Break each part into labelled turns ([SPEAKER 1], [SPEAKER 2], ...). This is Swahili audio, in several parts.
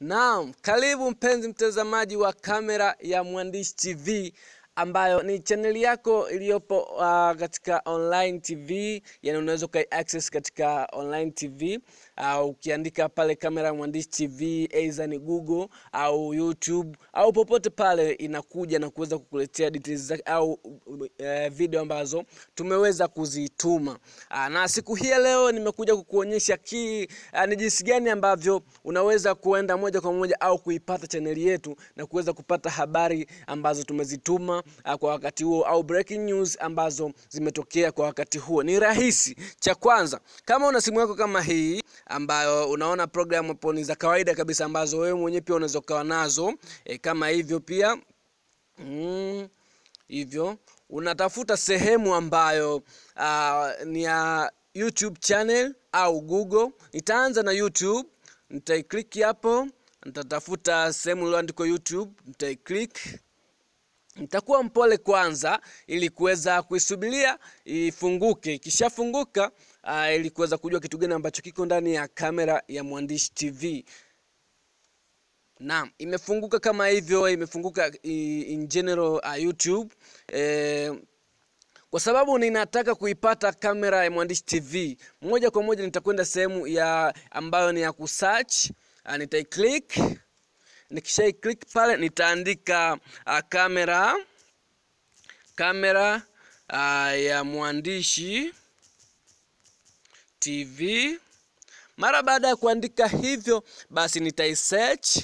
[SPEAKER 1] Naam, karibu mpenzi mtazamaji wa kamera ya Mwandishi TV ambayo ni chaneli yako iliyopo uh, katika online TV, yani unaweza ukai access katika online TV uh, ukiandika pale kamera Mwandishi TV aidha ni Google au YouTube au popote pale, inakuja na kuweza kukuletea details zake au uh, video ambazo tumeweza kuzituma. Uh, na siku hii leo nimekuja kukuonyesha ki uh, ni jinsi gani ambavyo unaweza kuenda moja kwa moja au kuipata chaneli yetu na kuweza kupata habari ambazo tumezituma uh, kwa wakati huo au breaking news ambazo zimetokea kwa wakati huo. Ni rahisi. Cha kwanza, kama una simu yako kama hii ambayo unaona program hapo ni za kawaida kabisa ambazo wewe mwenyewe pia unaweza ukawa nazo e, kama hivyo pia mm, hivyo unatafuta sehemu ambayo uh, ni ya YouTube channel au Google. Nitaanza na YouTube, nitaiklik hapo, nitatafuta sehemu iliyoandikwa YouTube, nitaiklik nitakuwa mpole kwanza ili kuweza kuisubiria ifunguke. Ikishafunguka uh, ili kuweza kujua kitu gani ambacho kiko ndani ya kamera ya Mwandishi TV. Naam, imefunguka kama hivyo, imefunguka in general uh, YouTube. Eh, kwa sababu ninataka kuipata kamera ya Mwandishi TV moja kwa moja, nitakwenda sehemu ya ambayo ni ya kusearch. Uh, nitaiclick. Nikisha click pale nitaandika uh, kamera. Kamera uh, ya Mwandishi TV. Mara baada ya kuandika hivyo, basi nitaisearch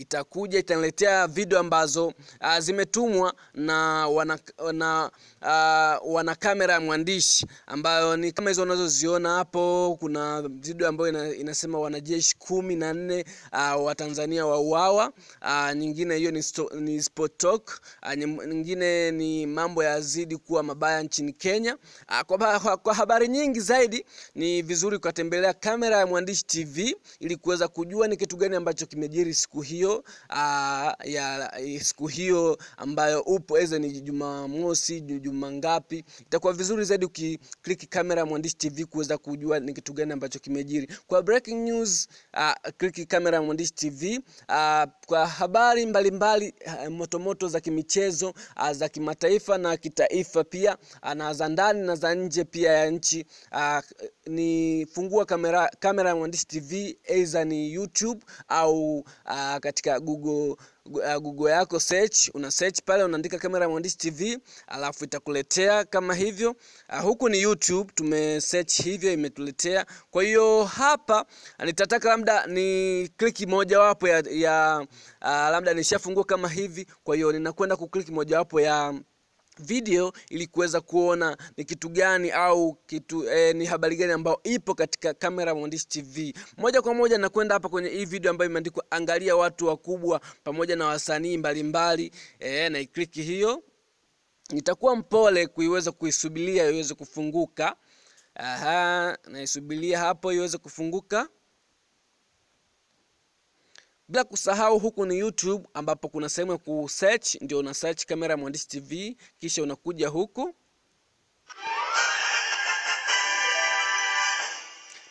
[SPEAKER 1] itakuja itaniletea video ambazo uh, zimetumwa na wana, na, uh, wana kamera ya mwandishi ambayo ni kama hizo unazoziona hapo. Kuna video ambayo ina, inasema wanajeshi kumi na nne uh, wa Tanzania wauawa. Uh, nyingine hiyo ni, ni Sport Talk. Uh, nyingine ni mambo yazidi kuwa mabaya nchini Kenya. Uh, kwa, kwa, kwa habari nyingi zaidi ni vizuri ukatembelea kamera ya Mwandishi TV ili kuweza kujua ni kitu gani ambacho kimejiri siku hiyo Uh, ya siku hiyo ambayo upo eze ni Jumamosi, juma ngapi, itakuwa vizuri zaidi ukiklik kamera Mwandishi TV kuweza kujua ni kitu gani ambacho kimejiri. Kwa breaking news uh, kliki kamera ya Mwandishi TV. Uh, kwa habari mbalimbali mbali, uh, motomoto za kimichezo uh, za kimataifa na kitaifa pia uh, na za ndani na za nje pia ya nchi uh, ni fungua kamera kamera Mwandishi TV aidha ni YouTube au uh, katika Google uh, Google yako search, una search pale unaandika kamera ya Mwandishi TV alafu itakuletea kama hivyo. Uh, huku ni YouTube tume search hivyo imetuletea. Kwa hiyo hapa nitataka labda ni kliki mojawapo ya, ya uh, labda nishafungua kama hivi, kwa hiyo ninakwenda kukliki mojawapo ya video ili kuweza kuona ni kitu gani au kitu eh, ni habari gani ambayo ipo katika kamera Mwandishi TV. Moja kwa moja nakwenda hapa kwenye hii video ambayo imeandikwa angalia watu wakubwa pamoja na wasanii mbalimbali eh, na ikliki hiyo. Nitakuwa mpole kuiweza kuisubiria iweze kufunguka. Aha, naisubiria hapo iweze kufunguka bila kusahau huku ni YouTube ambapo kuna sehemu ya kusearch, ndio una search kamera ya Mwandishi TV, kisha unakuja huku.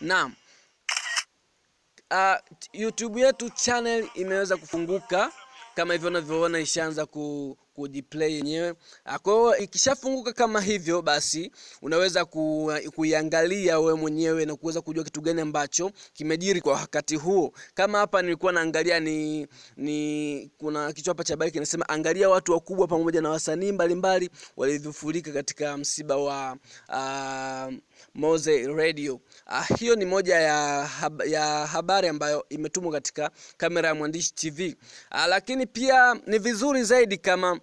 [SPEAKER 1] Naam, uh, YouTube yetu channel imeweza kufunguka kama hivyo unavyoona, ishaanza kujplay yenyewe. Kwa hiyo ikishafunguka kama hivyo, basi unaweza ku, kuiangalia wewe mwenyewe na kuweza kujua kitu gani ambacho kimejiri kwa wakati huo. Kama hapa nilikuwa naangalia ni, ni kuna kichwa hapa cha habari kinasema angalia watu wakubwa pamoja na wasanii mbalimbali walivyofurika katika msiba wa uh, Moze Radio. Uh, hiyo ni moja ya, hab ya habari ambayo imetumwa katika kamera ya Mwandishi TV. Uh, lakini pia ni vizuri zaidi kama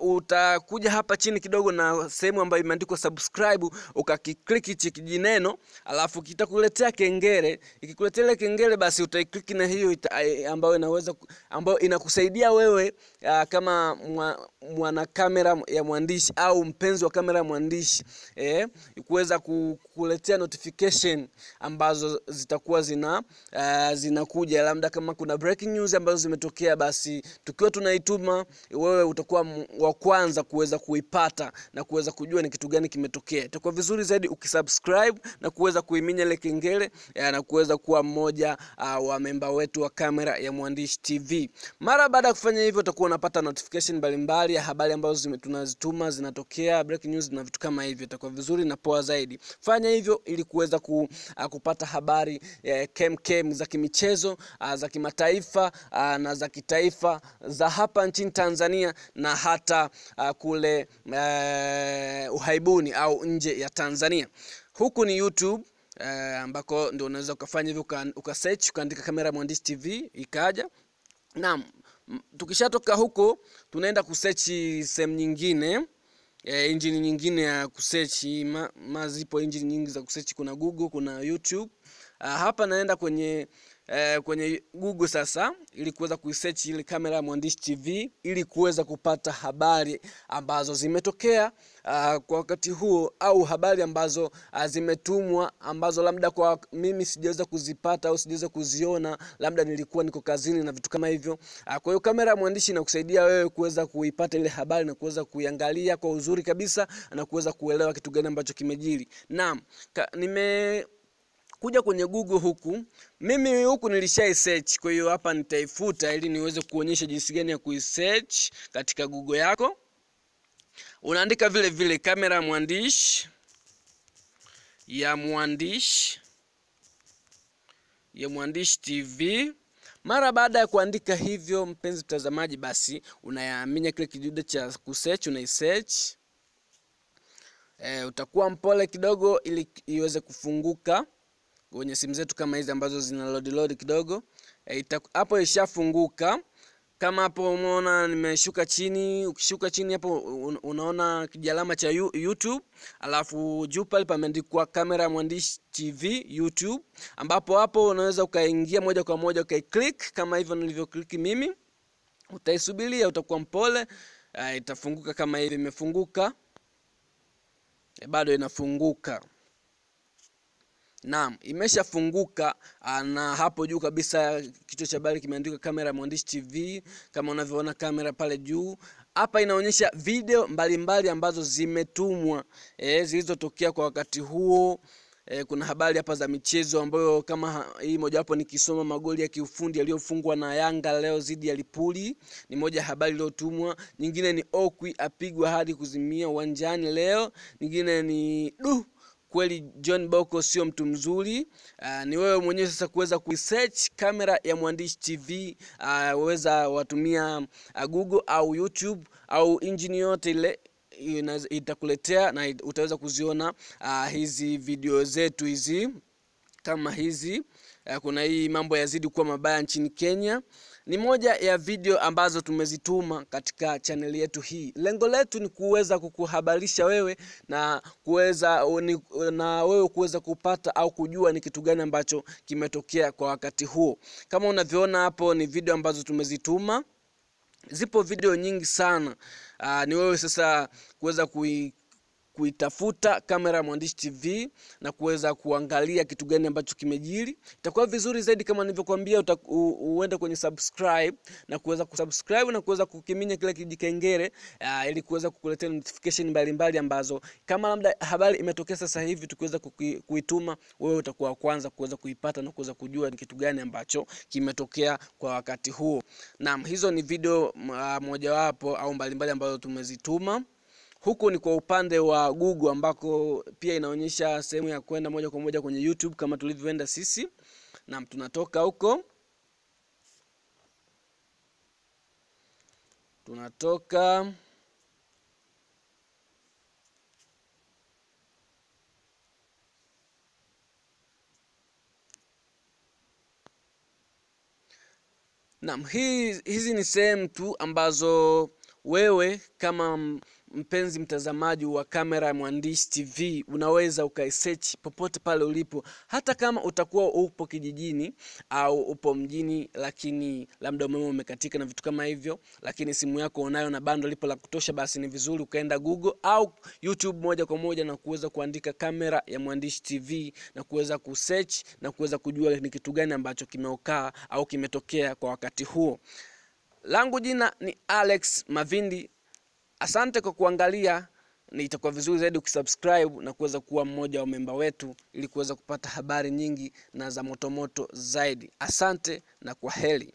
[SPEAKER 1] Uh, utakuja hapa chini kidogo na sehemu ambayo imeandikwa subscribe, ukakiklik hichi kijineno, alafu kitakuletea kengele. Ikikuletea ile kengele, basi utaiklik na hiyo ita, ambayo inaweza ambayo inakusaidia wewe uh, kama mwa, mwana kamera ya mwandishi au mpenzi wa kamera ya mwandishi eh, kuweza kukuletea notification ambazo zitakuwa zina uh, zinakuja, labda kama kuna breaking news ambazo zimetokea, basi tukiwa tunaituma wewe utakuwa wa kwanza kuweza kuipata na kuweza kujua ni kitu gani kimetokea. Itakuwa vizuri zaidi ukisubscribe na kuweza kuiminya ile kengele eh, na kuweza kuwa mmoja uh, wa memba wetu wa kamera ya Mwandishi TV. Mara baada ya kufanya hivyo, utakuwa unapata notification mbalimbali ya habari ambazo tunazituma zinatokea, breaking news na vitu kama hivyo. Itakuwa vizuri na poa zaidi. Fanya hivyo ili kuweza ku, uh, kupata habari eh, kem kem za kimichezo uh, za kimataifa uh, na za kitaifa za hapa nchini Tanzania na hata uh, kule uh, uhaibuni au nje ya Tanzania. Huku ni YouTube uh, ambako ndio unaweza ukafanya hivyo uka, uka search ukaandika kamera Mwandishi TV ikaja. Naam, tukishatoka huko tunaenda kusearch sehemu nyingine eh, engine nyingine ya kusechi ma, ma zipo engine nyingi za kusechi kuna Google kuna YouTube. Uh, hapa naenda kwenye eh, kwenye Google sasa ili kuweza kuisearch ile kamera ya Mwandishi TV ili kuweza kupata habari ambazo zimetokea uh, kwa wakati huo au habari ambazo uh, zimetumwa ambazo labda kwa mimi sijaweza kuzipata au sijaweza kuziona, labda nilikuwa niko kazini na vitu kama hivyo. Uh, kwa hiyo kamera ya mwandishi inakusaidia wewe kuweza kuipata ile habari na kuweza kuiangalia kwa uzuri kabisa na kuweza kuelewa kitu gani ambacho kimejiri. Naam, nime kuja kwenye Google huku, mimi huku nilisha search, kwa hiyo hapa nitaifuta ili niweze kuonyesha jinsi gani ya kuisearch katika Google yako. Unaandika vile vile kamera mwandishi ya mwandishi ya Mwandishi TV. Mara baada ya kuandika hivyo, mpenzi mtazamaji, basi unayaaminya kile kidude cha kusearch, unaisearch e, utakuwa mpole kidogo ili iweze kufunguka kwenye simu zetu kama hizi ambazo zina load load kidogo. E, ita- hapo ishafunguka. Kama hapo umeona nimeshuka chini ukishuka chini hapo unaona kijalama cha youtube. Alafu juu pale pameandikwa kamera mwandishi tv youtube. Ambapo hapo unaweza ukaingia moja kwa moja ukaiklik kama hivyo nilivyoklik mimi. Utaisubiria utakuwa mpole. Uh, itafunguka kama hivi imefunguka. E, bado inafunguka Naam, imeshafunguka ah, na hapo juu kabisa kichwa cha habari kimeandikwa kamera ya Mwandishi TV kama unavyoona kamera pale juu. Hapa inaonyesha video mbalimbali mbali ambazo zimetumwa e, zilizotokea kwa wakati huo. E, kuna habari hapa za michezo ambayo kama hii mojawapo nikisoma magoli ya kiufundi yaliyofungwa na Yanga leo dhidi ya Lipuli ni moja habari iliyotumwa. Nyingine ni Okwi apigwa hadi kuzimia uwanjani leo. Nyingine ni du kweli John Boko sio mtu mzuri. Uh, ni wewe mwenyewe sasa kuweza kuisearch kamera ya Mwandishi TV, uh, weza watumia uh, Google au YouTube au engine yote ile itakuletea na utaweza kuziona uh, hizi video zetu hizi kama hizi uh, kuna hii mambo yazidi kuwa mabaya nchini Kenya ni moja ya video ambazo tumezituma katika chaneli yetu hii. Lengo letu ni kuweza kukuhabarisha wewe na kuweza na wewe kuweza kupata au kujua ni kitu gani ambacho kimetokea kwa wakati huo. Kama unavyoona hapo, ni video ambazo tumezituma zipo video nyingi sana. Aa, ni wewe sasa kuweza kui kuitafuta kamera ya Mwandishi TV na kuweza kuangalia kitu gani ambacho kimejiri. Itakuwa vizuri zaidi kama nilivyokuambia, uende kwenye subscribe na kuweza kusubscribe na kuweza kukiminya kile kijikengele uh, ili kuweza kukuletea notification mbalimbali ambazo kama labda habari imetokea sasa hivi tukiweza kuituma, wewe utakuwa wa kwanza kuweza kuipata na kuweza kujua ni kitu gani ambacho kimetokea kwa wakati huo. Naam, hizo ni video uh, mojawapo au mbalimbali ambazo tumezituma huku ni kwa upande wa Google ambako pia inaonyesha sehemu ya kwenda moja kwa moja kwenye YouTube kama tulivyoenda sisi. na tunatoka huko, tunatoka Naam, hizi ni sehemu tu ambazo wewe kama mpenzi mtazamaji wa kamera ya Mwandishi TV unaweza ukaisearch popote pale ulipo, hata kama utakuwa upo kijijini au upo mjini, lakini labda umeme umekatika na vitu kama hivyo, lakini simu yako unayo na bando lipo la kutosha, basi ni vizuri ukaenda Google au YouTube moja kwa moja na kuweza kuandika kamera ya Mwandishi TV na kuweza kusearch na kuweza kujua ni kitu gani ambacho kimeokaa au kimetokea kwa wakati huo. Langu jina ni Alex Mavindi Asante kwa kuangalia, ni itakuwa vizuri zaidi ukisubscribe na kuweza kuwa mmoja wa memba wetu ili kuweza kupata habari nyingi na za motomoto zaidi. Asante na kwa heri.